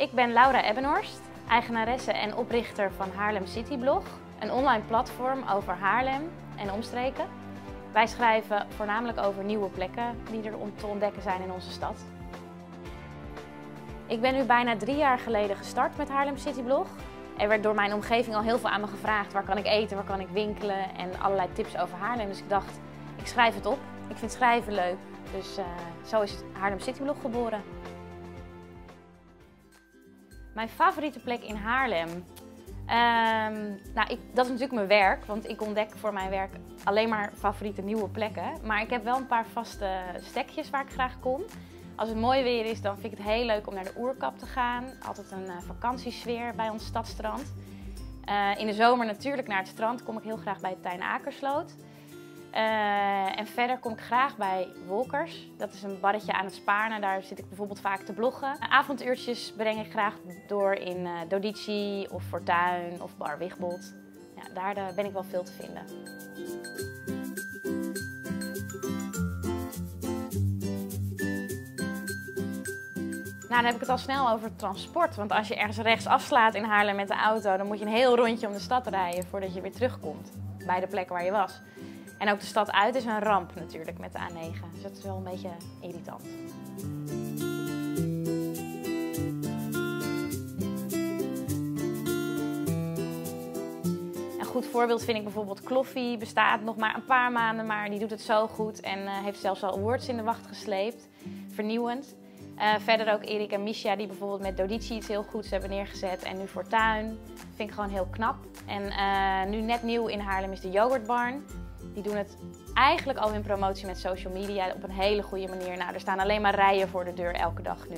Ik ben Laura Ebbenhorst, eigenaresse en oprichter van Haarlem City Blog, een online platform over Haarlem en omstreken. Wij schrijven voornamelijk over nieuwe plekken die er om te ontdekken zijn in onze stad. Ik ben nu bijna drie jaar geleden gestart met Haarlem City Blog. Er werd door mijn omgeving al heel veel aan me gevraagd. Waar kan ik eten, waar kan ik winkelen en allerlei tips over Haarlem. Dus ik dacht, ik schrijf het op. Ik vind schrijven leuk. Dus uh, zo is Haarlem City Blog geboren. Mijn favoriete plek in Haarlem? Um, nou, ik, dat is natuurlijk mijn werk, want ik ontdek voor mijn werk alleen maar favoriete nieuwe plekken. Maar ik heb wel een paar vaste stekjes waar ik graag kom. Als het mooi weer is, dan vind ik het heel leuk om naar de Oerkap te gaan. Altijd een uh, vakantiesfeer bij ons stadstrand. Uh, in de zomer natuurlijk naar het strand kom ik heel graag bij het Tijn Akersloot. Uh, en verder kom ik graag bij Wolkers. Dat is een barretje aan het Spaarne. Daar zit ik bijvoorbeeld vaak te bloggen. Avonduurtjes breng ik graag door in uh, Dodici of Fortuin of Bar Wigbold. Ja, daar uh, ben ik wel veel te vinden. Nou, dan heb ik het al snel over transport. Want als je ergens rechts afslaat in Haarlem met de auto, dan moet je een heel rondje om de stad rijden voordat je weer terugkomt bij de plek waar je was. En ook de stad uit is een ramp natuurlijk met de A9. Dus dat is wel een beetje irritant. Een goed voorbeeld vind ik bijvoorbeeld Kloffie. Bestaat nog maar een paar maanden, maar die doet het zo goed. En uh, heeft zelfs al awards in de wacht gesleept. Vernieuwend. Uh, verder ook Erik en Misha die bijvoorbeeld met Dodici iets heel goeds hebben neergezet. En nu Fortuin. Vind ik gewoon heel knap. En uh, nu net nieuw in Haarlem is de Yoghurtbarn. Die doen het eigenlijk al hun promotie met social media op een hele goede manier. Nou, er staan alleen maar rijen voor de deur elke dag nu.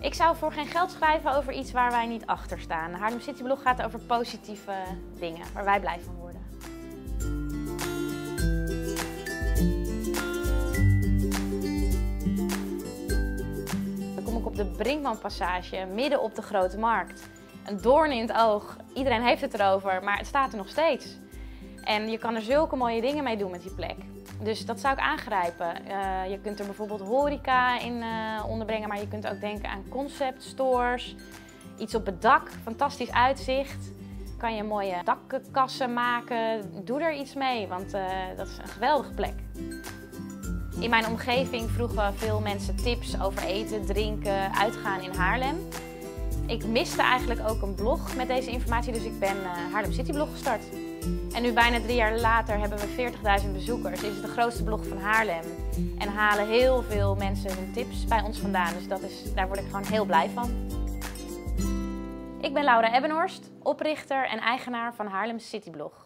Ik zou voor geen geld schrijven over iets waar wij niet achter staan. City Blog gaat over positieve dingen, waar wij blij van worden. De Brinkmanpassage, midden op de Grote Markt. Een doorn in het oog. Iedereen heeft het erover, maar het staat er nog steeds. En je kan er zulke mooie dingen mee doen met die plek. Dus dat zou ik aangrijpen. Uh, je kunt er bijvoorbeeld horeca in uh, onderbrengen, maar je kunt ook denken aan concept stores. Iets op het dak, fantastisch uitzicht. Kan je mooie dakkassen maken. Doe er iets mee, want uh, dat is een geweldige plek. In mijn omgeving vroegen veel mensen tips over eten, drinken, uitgaan in Haarlem. Ik miste eigenlijk ook een blog met deze informatie, dus ik ben uh, Haarlem City Blog gestart. En nu bijna drie jaar later hebben we 40.000 bezoekers. Is het de grootste blog van Haarlem. En halen heel veel mensen hun tips bij ons vandaan. Dus dat is, daar word ik gewoon heel blij van. Ik ben Laura Ebbenhorst, oprichter en eigenaar van Haarlem City Blog.